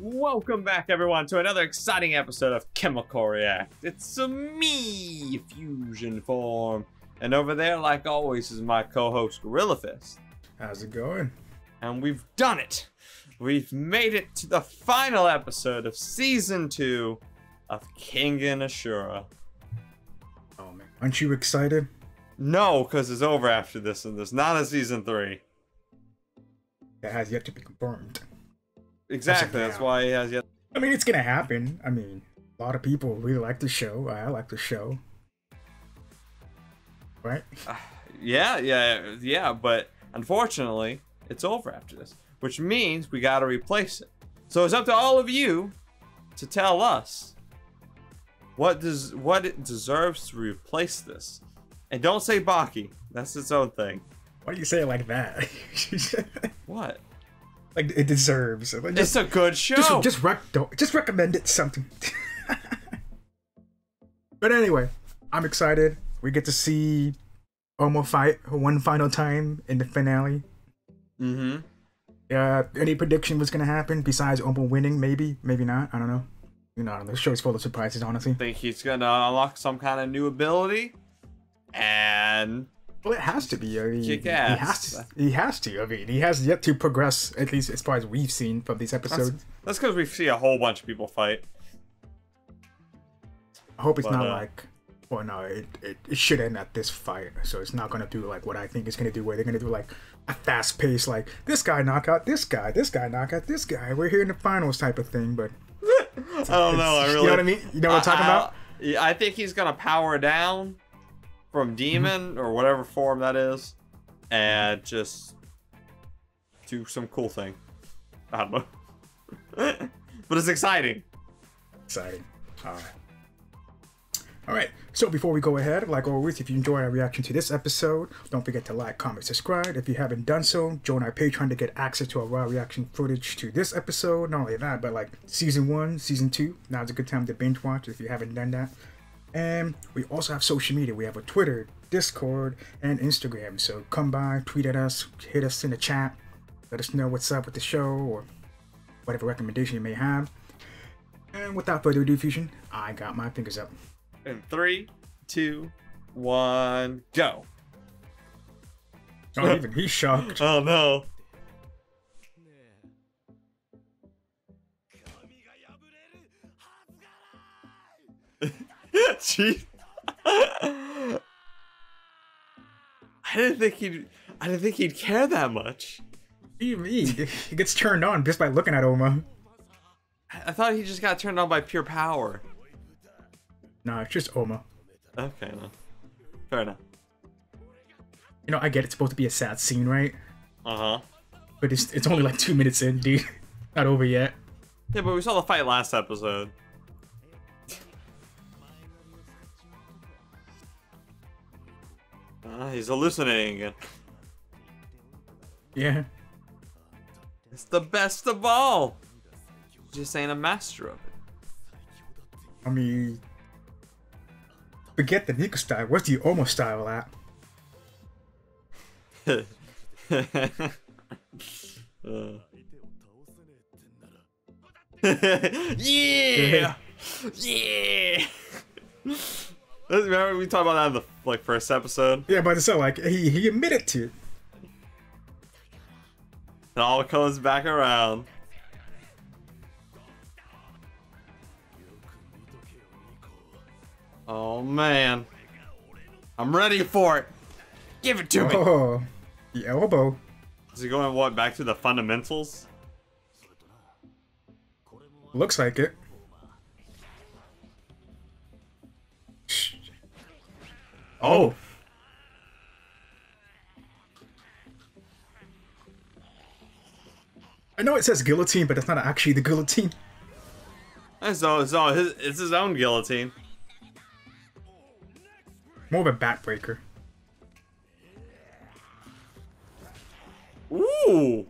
Welcome back, everyone, to another exciting episode of Chemical React. It's a me, Fusion Form. And over there, like always, is my co-host, Gorilla Fist. How's it going? And we've done it! We've made it to the final episode of Season 2 of Kengan Ashura. Oh man, aren't you excited? No, because it's over after this, and there's not a Season 3. That has yet to be confirmed. Exactly, that's, now. why he has yet... I mean, it's gonna happen. I mean, a lot of people really like the show. I like the show. Right? Uh, yeah, yeah, yeah, but unfortunately, it's over after this, which means we gotta replace it. So it's up to all of you to tell us what does what it deserves to replace this. And don't say Baki. That's its own thing. Why do you say it like that? What? Like it deserves. Like, It's a good show. just, just, rec- don't, just recommend it something. but anyway, I'm excited. We get to see Ohma fight one final time in the finale. mm-hmm. Uh, any prediction was gonna happen besides Ohma winning? Maybe, maybe not. I don't know. You know, the show's full of surprises. Honestly, Think he's gonna unlock some kind of new ability, and well, it has to be. I mean, Kick he has to. He has to. I mean, he has yet to progress, at least as far as we've seen from these episodes. that's because we see a whole bunch of people fight. I hope it's but, not uh, like. Well, no, it, it, it should end at this fight. So it's not gonna do like what I think it's gonna do, where they're gonna do like a fast pace, like this guy knock out this guy, this guy knock out this guy. We're here in the finals type of thing, but I don't know. I really. you know what I mean? You know what I'm talking I- about? I think he's gonna power down from mm-hmm. demon or whatever form that is, and just do some cool thing. I don't know. but it's exciting. exciting. All right. All right. So before we go ahead, like always, if you enjoy our reaction to this episode, don't forget to like, comment, subscribe. If you haven't done so, join our Patreon to get access to our raw reaction footage to this episode. Not only that, but like season one, season two. Now's a good time to binge watch if you haven't done that. And we also have social media. We have a Twitter, Discord, and Instagram. So come by, tweet at us, hit us in the chat, let us know what's up with the show or whatever recommendation you may have. And without further ado, Fusion, I got my fingers up. In three, two, one, go. Oh, even he's shocked. Oh no. I didn't think he'd. I didn't think he'd care that much. What do you mean? He gets turned on just by looking at Ohma. I thought he just got turned on by pure power. Nah, it's just Ohma. Okay, no. Fair enough. You know, I get it's supposed to be a sad scene, right? Uh huh. But it's it's only like two minutes in, dude. Not over yet. Yeah, but we saw the fight last episode. Ah, he's hallucinating again. Yeah. It's the best of all. Just ain't a master of it. I mean, forget the Nico style. Where's the Ohma style at? Uh. yeah, yeah. Remember we talked about that in the like first episode. Yeah, but it's so like he he admitted to it. It all comes back around. Oh man, I'm ready for it. Give it to me. Oh, the elbow. Is he going what back to the fundamentals? Looks like it. Oh. I know it says guillotine, but it's not actually the guillotine. It's all, it's all his, it's his own guillotine. More of a backbreaker. Ooh.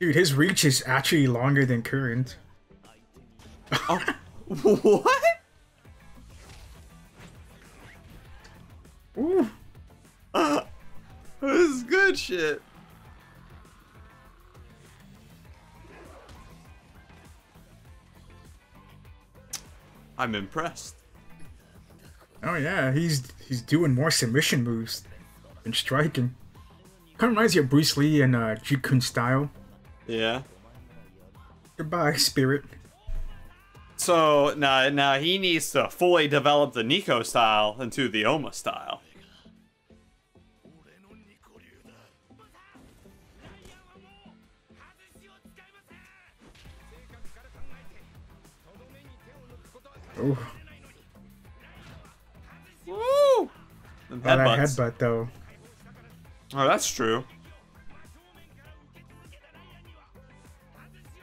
Dude, his reach is actually longer than current. Oh, what? shit. I'm impressed. Oh yeah, he's he's doing more submission moves than striking. Kind of reminds you of Bruce Lee and uh, Jeet Kune style. Yeah. Goodbye, spirit. So now, now he needs to fully develop the Nico style into the Ohma style. Ooh, Woo! And oh, that headbutt though. Oh, that's true.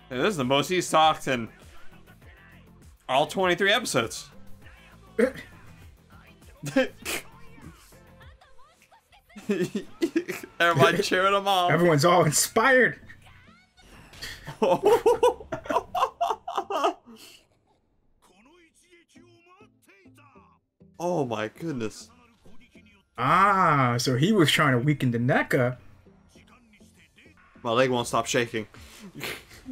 Hey, this is the most he's talked in all 23 episodes. Everybody cheering him on. Everyone's all inspired. oh my goodness. Ah, so he was trying to weaken the NECA. My leg won't stop shaking.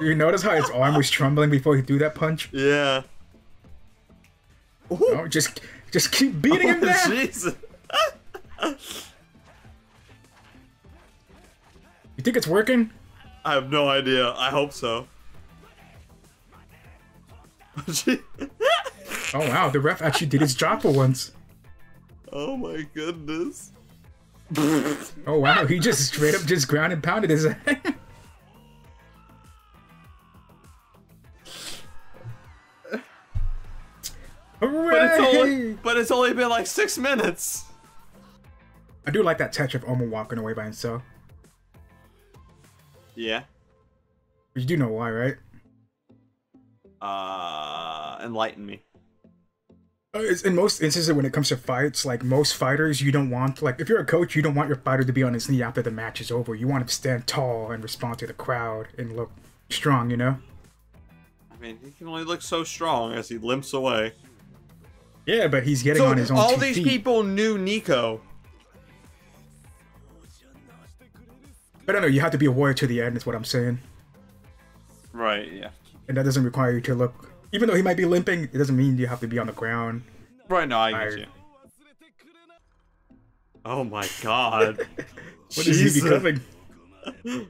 you notice how his arm was trembling before he threw that punch? yeah. Oh, just just keep beating him down. Jesus. You think it's working? I have no idea. I hope so. Oh wow, the ref actually did his job for once. oh my goodness. Oh wow, he just straight up just ground and pounded his head. But it's only but it's only been like six minutes. I do like that touch of Ohma walking away by himself. Yeah. You do know why, right? Uh enlighten me. Uh, In most instances, when it comes to fights, like most fighters, you don't want like if you're a coach, you don't want your fighter to be on his knee after the match is over. You want him to stand tall and respond to the crowd and look strong. You know? I mean, he can only look so strong as he limps away. Yeah, but he's getting So on his own all these feet. people knew Nico. I don't know. You have to be a warrior to the end. Is what I'm saying. Right, yeah. And that doesn't require you to look. Even though he might be limping, it doesn't mean you have to be on the ground. Right, no, I get you. Oh my god. What is he Jesus. becoming?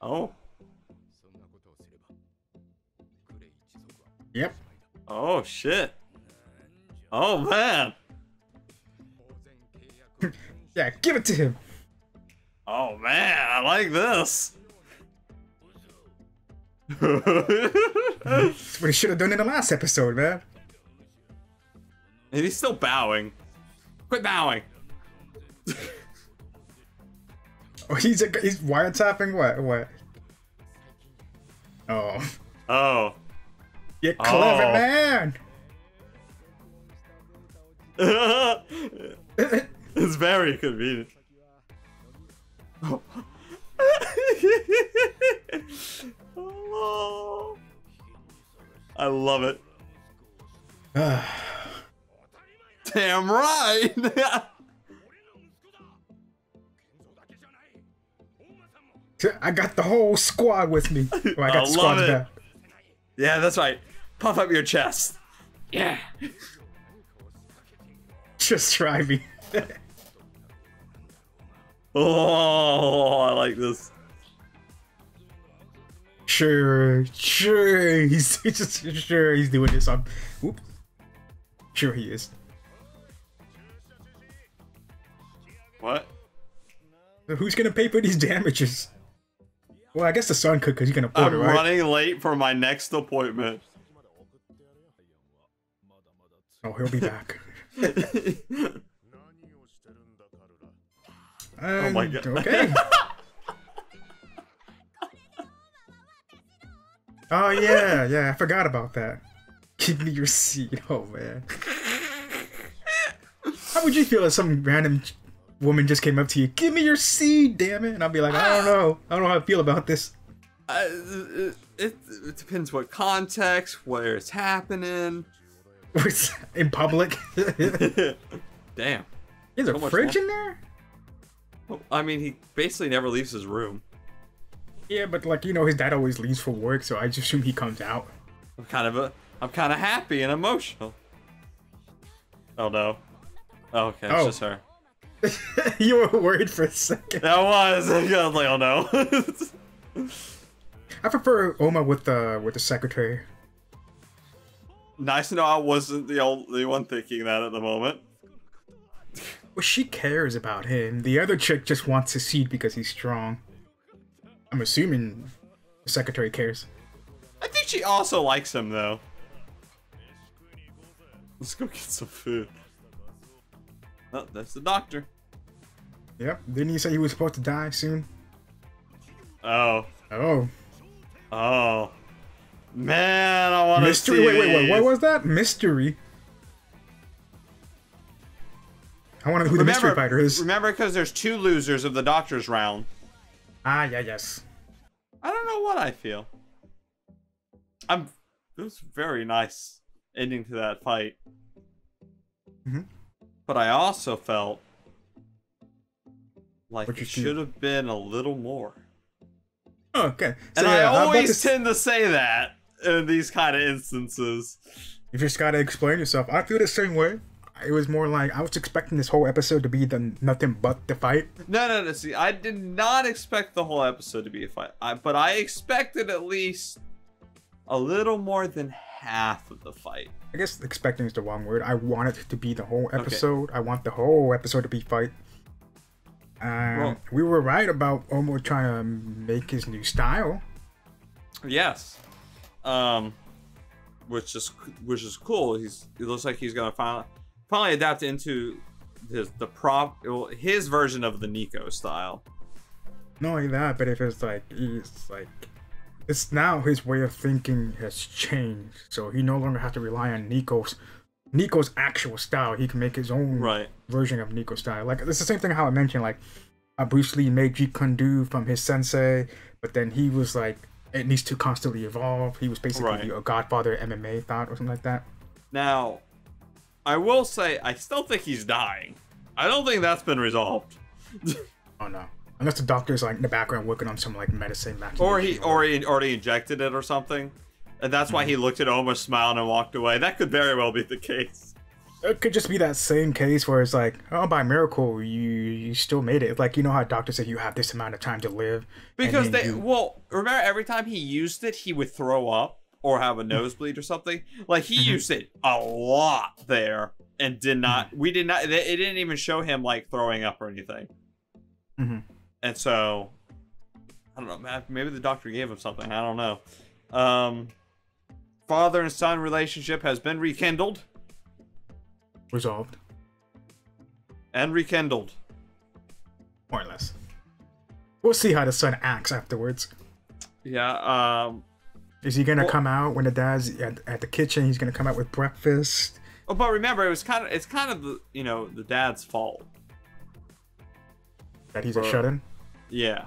Oh. Yep. Oh shit. Oh man. Yeah, give it to him. Oh man, I like this. That's what he should have done in the last episode, man. and he's still bowing. Quit bowing. Oh, he's a, he's wiretapping what what? Oh, Oh. You're clever Oh. man. it's very convenient. oh. Oh. I love it. Damn right. I got the whole squad with me. Oh, I got I the love squad's it. back. yeah, that's right. Puff up your chest. Yeah. Just try me. Oh, I like this. Sure, sure. He's, he's just sure he's doing this on. Whoop. Sure he is. What? So Who's gonna pay for these damages? Well, I guess the son could, cause he can afford I'm it, right? running late for my next appointment. Oh, he'll be back. Oh my Um, God. Okay. oh yeah, yeah. I forgot about that. Give me your seed. Oh man. How would you feel if some random woman just came up to you? Give me your seed, damn it! And I'd be like, I don't know. I don't know how I feel about this. Uh, it, it, it depends what context, where it's happening. in public. Damn. Is there So a fridge in there? I mean, he basically never leaves his room. Yeah, but like you know, his dad always leaves for work, so I just assume he comes out. I'm kind of a, I'm kind of happy and emotional. Oh no. Oh, okay, it's Oh. just her. you were worried for a second. That was. I was like, oh no. I prefer Ohma with the with the secretary. nice to know I wasn't the only one thinking that at the moment. Well, she cares about him. The other chick just wants to seed because he's strong. I'm assuming the secretary cares. I think she also likes him though. Let's go get some food. Oh, that's the doctor. Yep. Didn't he say he was supposed to die soon? Oh, Oh, oh, man, I want to mystery. see Wait, wait, wait. What was that? Mystery. I want to know who the mystery fighter is. Remember, because there's two losers of the doctor's round. Ah, yeah, yes. I don't know what I feel. I'm. It was very nice ending to that fight. Mhm. But I also felt like it should have been a little more. Oh, okay. And So, I yeah, about always this- tend to say that in these kind of instances. You just gotta explain yourself. I feel the same way. It was more like I was expecting this whole episode to be the nothing but the fight. No, no, no. See, I did not expect the whole episode to be a fight, I, but I expected at least a little more than half of the fight. I guess expecting is the wrong word. I want it to be the whole episode. I want the whole episode to be fight. Um, Well- we were right about Ohma trying to make his new style. Yes. Um, which is which is cool. He's it looks like he's gonna finally finally adapt into his the prop well, his version of the Nico style. Not only that, but if it's like he's like, it's now his way of thinking has changed. So he no longer has to rely on Nico's Nico's actual style. He can make his own Right. version of Nico style. Like it's the same thing how I mentioned like uh, Bruce Lee made Jeet Kune Do from his sensei, but then he was like it needs to constantly evolve. He was basically Right. a Godfather MMA thought or something like that. Now, I will say I still think he's dying. I don't think that's been resolved. Oh no. Unless the doctor's like in the background working on some like medicine or he or he already injected it or something. And that's why he mm-hmm. looked at Ohma, smiled, and walked away. That could very well be the case. It could just be that same case where it's like, oh, by miracle, you you still made it. Like you know how doctors say you have this amount of time to live. Because they you- well, remember every time he used it, he would throw up or have a nosebleed or something. Like he Mhm. used it a lot there and did not. We did not. It didn't even show him like throwing up or anything. Mhm. And so, I don't know. Maybe the doctor gave him something. I don't know. Um, father and son relationship has been rekindled resolved, and rekindled. more or less. We'll see how the son acts afterwards. Yeah. Um. Is he gonna Well- come out when the dad's at, at the kitchen? He's gonna come out with breakfast. Oh, but remember, it was kind of. It's kind of the you know the dad's fault. That he's a shut-in. Yeah.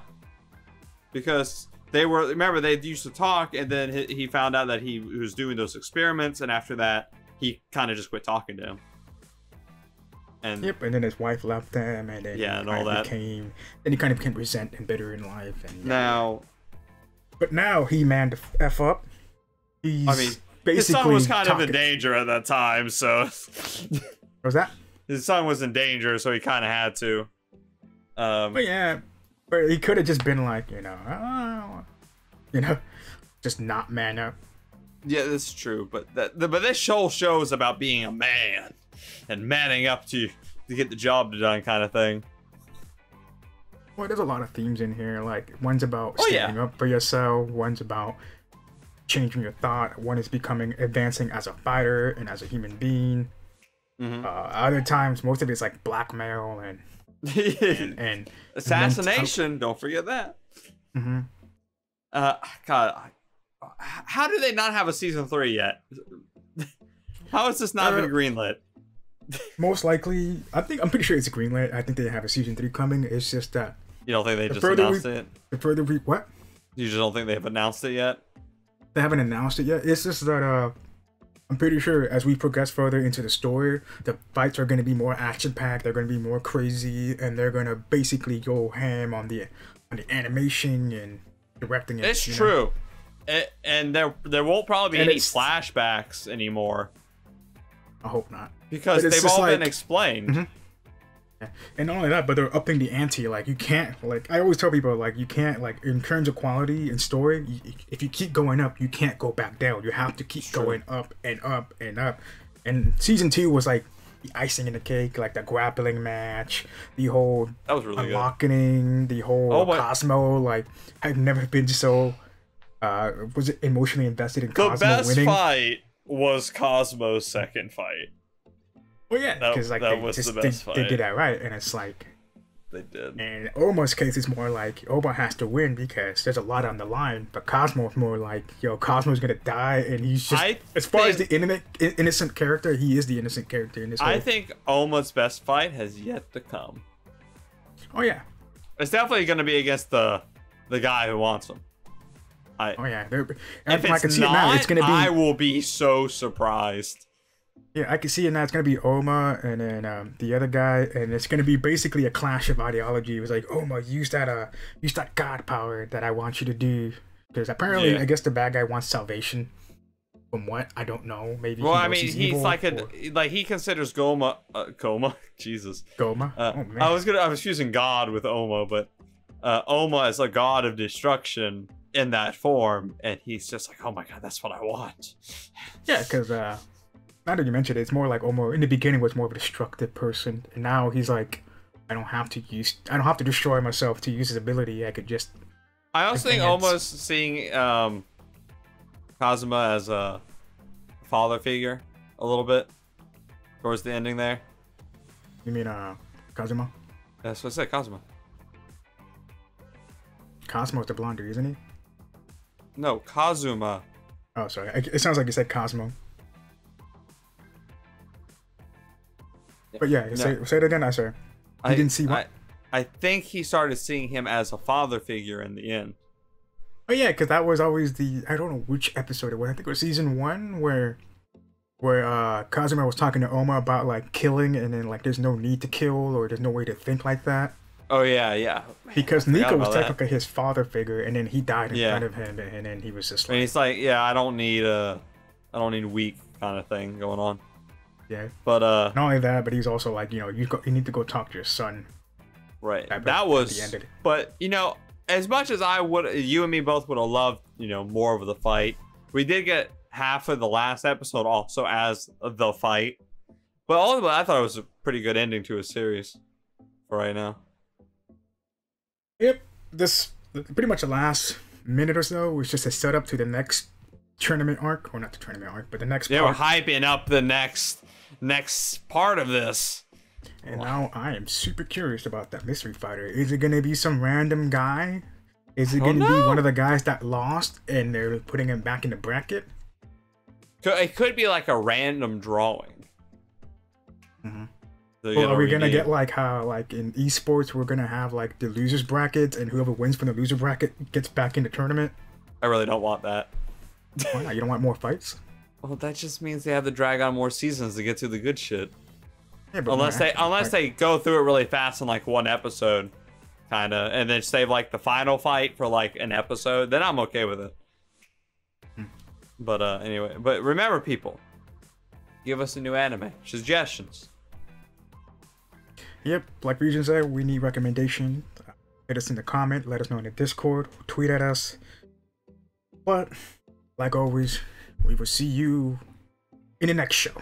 Because they were remember they used to talk and then he, he found out that he was doing those experiments and after that he kind of just quit talking to him. And Yep. And then his wife left him, and then Yeah, he and all that. became. Then he kind of became resent and bitter in life. And now but now he manned to f up. He's I mean, basically his son was kind of in danger at that time, so what Was that? his son was in danger, so he kind of had to. Um, But yeah, but he could have just been like, you know, oh, you know, just not man up. yeah, that's true. But that, the, but this show shows about being a man and manning up to to get the job done, kind of thing. Well, there's a lot of themes in here. Like one's about Oh, yeah. standing up for yourself. One's about changing your thought. One is becoming advancing as a fighter and as a human being. Mhm. Uh, other times, most of it's like blackmail and and, and Assassination. Don't forget that. hmm Uh, God, how do they not have a season three yet? how has this not Uh, been greenlit? most likely, I think I'm pretty sure it's greenlit. I think they have a season three coming. It's just that You don't think they the just announced we- it? the further we what You just don't think they've announced it yet? they haven't announced it yet. It's just that uh, I'm pretty sure as we progress further into the story, the fights are going to be more action packed. They're going to be more crazy, and they're going to basically go ham on the on the animation and directing it. It's true. It, and there there won't probably be And any flashbacks anymore I hope not. because they've all been like- Mm-hmm. explained. And not only that, but they're upping the ante. Like you can't, like I always tell people, like you can't, like in terms of quality and story, you, if you keep going up, you can't go back down. You have to keep true. going up and up and up. And season two was like the icing in the cake, like the grappling match, the whole That was really good. unlocking, the whole Oh, Cosmo. Like I've never been so, uh, was it emotionally invested in The Cosmo best winning? fight was Cosmo's second fight. Well, yeah, because like they, was just, the they, best they fight. did that right, and it's like. They did. And Ohma's case is more like Ohma has to win because there's a lot on the line. But Cosmo's more like, yo, Cosmo's gonna die, and he's just I as far as the innocent, innocent character, he is the innocent character in this. I whole- think Ohma's best fight has yet to come. Oh yeah, It's definitely going to be against the the guy who wants him. I, oh yeah. If I can it's see not, it now. It's gonna be I will be so surprised. Yeah. I can see it now. It's gonna be Ohma and then um, the other guy, and it's gonna be basically a clash of ideology. It was like Ohma, use that uh, use that God power that I want you to do. Because apparently, Yeah. I guess the bad guy wants salvation. From what I don't know, maybe. Well, I mean, he's, he's like a like he considers Goma uh, Goma. Jesus. Goma. Uh, oh man. I was gonna I was using God with Ohma, but uh, Ohma is a god of destruction in that form, and he's just like, oh my god, that's what I want. Yeah, because uh, now that you mentioned it, it's more like Ohma in the beginning was more of a destructive person, and now he's like, I don't have to use, I don't have to destroy myself to use his ability. I could just, I also think think almost seeing um, Kazuma as a father figure a little bit towards the ending there. you mean uh, Kazuma? That's what I said, Kazuma. Cosmo's the blonde dude, isn't he? No, Kazuma. Oh, sorry. It sounds like you said Cosmo. But yeah, No. say, say it again. I sorry. You didn't see what? I, I think he started seeing him as a father figure in the end. Oh yeah, because that was always the I don't know which episode it was. I think it was season one where where uh Kazuma was talking to Ohma about like killing and then like there's no need to kill or there's no way to think like that. Oh yeah, yeah. Because I Nico was about that. technically his father figure and then he died in Yeah. front of him and then he was just And like he's like, yeah, I don't need a, I don't need weak kind of thing going on. Yeah. But uh, Not only that, but he's also like, you know, you go you need to go talk to your son. right, at- at that was. end of it. But you know, as much as I would, you and me both would have loved, you know, more of the fight. We did get half of the last episode also as the fight. But ultimately, I thought it was a pretty good ending to a series for right now. Yep. This pretty much the last minute or so was just a setup to the next tournament arc. Or not the tournament arc, but the next Yeah, we're hyping up the next next part of this. And now I am super curious about that mystery fighter. Is it gonna be some random guy? Is it gonna be one of the guys that lost and they're putting him back in the bracket? It could be like a random drawing. Mhm. They're are we gonna get like how like in esports we're gonna have like the losers brackets and whoever wins from the loser bracket gets back in the tournament? I really don't want that. Why not? You don't want more fights? Well, that just means they have to drag on more seasons to get through the good shit. Yeah, but Unless they unless right? they go through it really fast in like one episode, kind of, and then save like the final fight for like an episode, then I'm okay with it. Hmm. But uh anyway, but remember people, give us a new anime suggestions. Yep, like Fusion said, we need recommendation. Hit us in the comment, let us know in the Discord, tweet at us. But like always, we will see you in the next show.